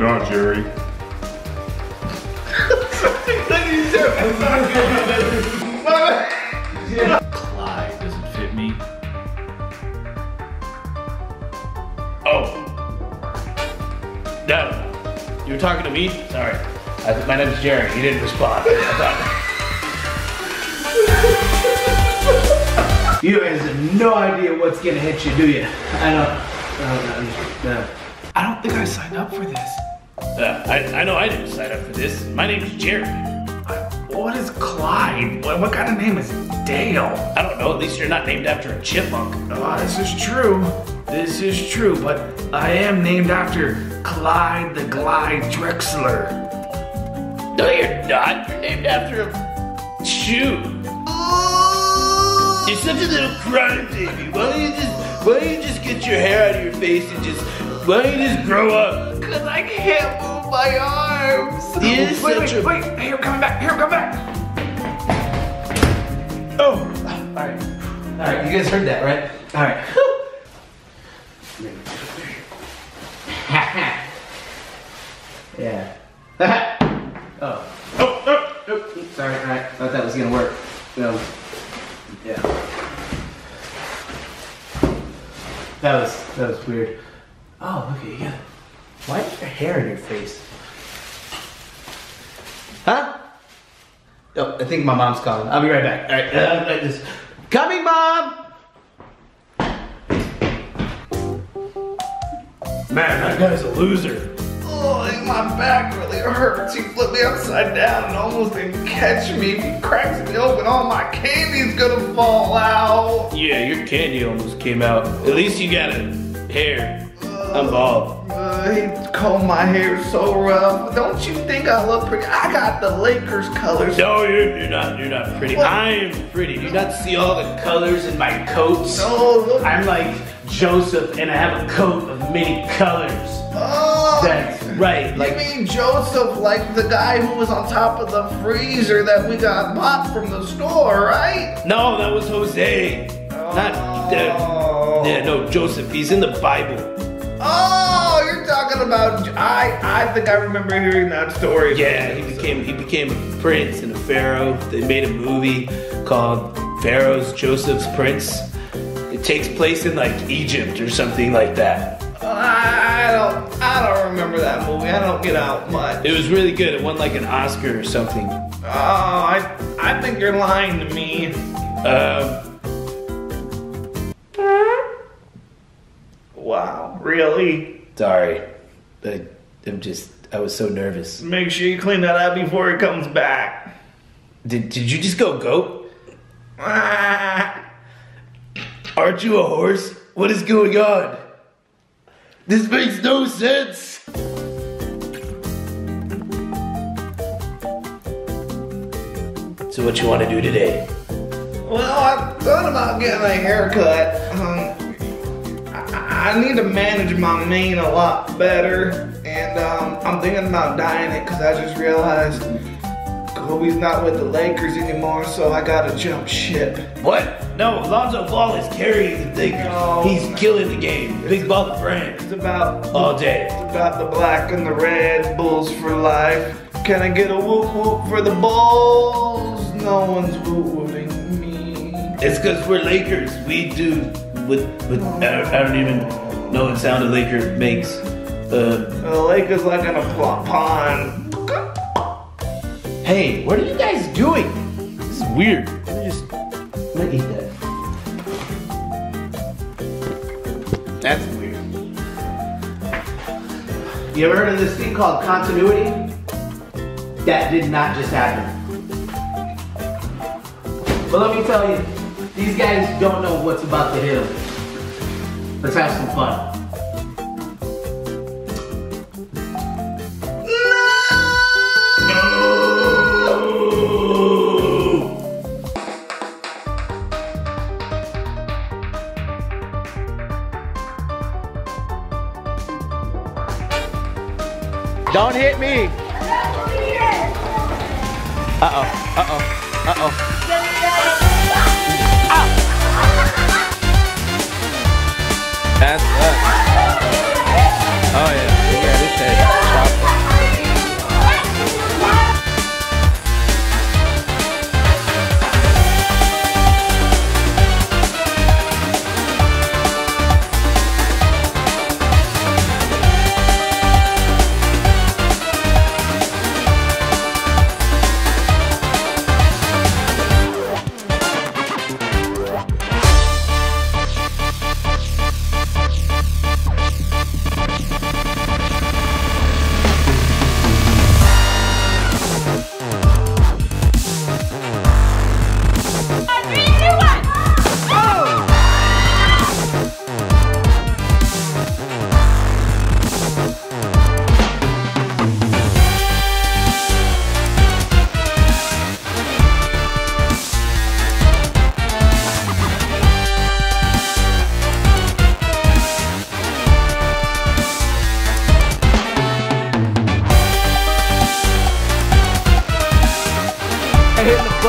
not, Jerry. Clyde doesn't fit me. Oh. No. You were talking to me? Sorry. I, my name's Jerry. You didn't respond. I thought. You guys have no idea what's gonna hit you, do you? I don't. I don't know. I don't think I signed up for this. Uh, I, I know I didn't sign up for this. My name's Jerry. What is Clyde? What, what kind of name is Dale? I don't know. At least you're not named after a chipmunk. Oh, this is true. This is true, but I am named after Clyde the Glide Drexler. No, you're not. You're named after a shoe. You're such a little crybaby. Why don't you just why don't you just get your hair out of your face and just why don't you just grow up? Cause I can't my arms. You're wait, wait, a- wait. Here, I'm coming back. Here, I'm coming back. Oh, all right, all right. You guys heard that, right? All right. yeah. oh. Oh, oh, oh. Sorry. All right. Thought that was gonna work. No. yeah. That was that was weird. Oh, look at you. Why is your hair in your face? Huh? Oh, I think my mom's calling. I'll be right back. All right. Uh, like this. Coming, mom. Man, that guy's a loser. Oh, my back really hurts. He flipped me upside down and almost didn't catch me. If he cracks me open, all my candy's gonna fall out. Yeah, your candy almost came out. At least you got a hair. I'm bald. He combed my hair so rough. Don't you think I look pretty? I got the Lakers colors. No, you're, you're not. You're not pretty. What? I'm pretty. Do you not see all the Colors in my coats. No, look. I'm like Joseph, and I have a coat of many colors. Oh, That's right. you Like mean Joseph, like the guy who was on top of the freezer that we got bought from the store, right? No, that was Jose. Not. Uh, yeah, no, Joseph. He's in the Bible. Oh, about. I I think I remember hearing that story. Yeah, he became he became a prince and a pharaoh. They made a movie called Pharaoh's Joseph's Prince. It takes place in like Egypt or something like that. I don't I don't remember that movie. I don't get out much. It was really good. It won like an Oscar or something. Oh, I I think you're lying to me. Um, Wow, really? sorry, I, I'm just I was so nervous. Make sure you clean that up before it comes back. Did did you just go goat? Ah. Aren't you a horse? What is going on? This makes no sense. So what you want to do today? Well, I thought about getting a haircut. Um, I, need to manage my mane a lot better, and um, I'm thinking about dyeing it because I just realized Kobe's not with the Lakers anymore, so I gotta jump ship. What? No, Lonzo Ball is carrying the Lakers. No. He's killing the game. Big Baller Brand It's about all day. it's about the black and the red Bulls for life. Can I get a whoop whoop for the Bulls? No one's whoop whooping me. It's because we're Lakers. We do with with I don't, I don't even know what sound a Laker makes. Uh, The lake is like in a pond. Hey, what are you guys doing? this is weird. Let me just let me eat that. That's weird. You ever heard of this thing called continuity? That did not just happen. But let me tell you, these guys don't know what's about to hit them. Let's have some fun. Don't hit me. Uh-oh, uh-oh, uh-oh.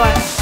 what?